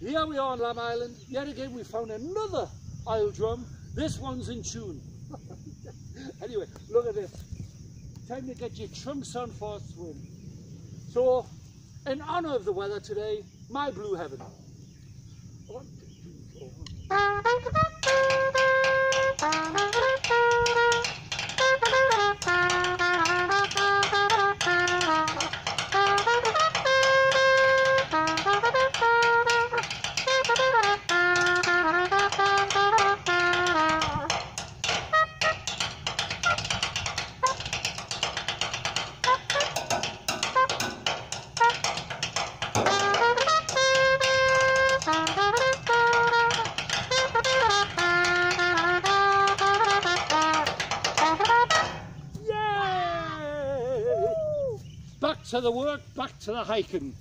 Here we are on Lamma Island. Yet again, we found another oil drum. This one's in tune. anyway, look at this. Time to get your trunks on for a swim. So, in honour of the weather today, my blue heaven. Back to the work, back to the hiking.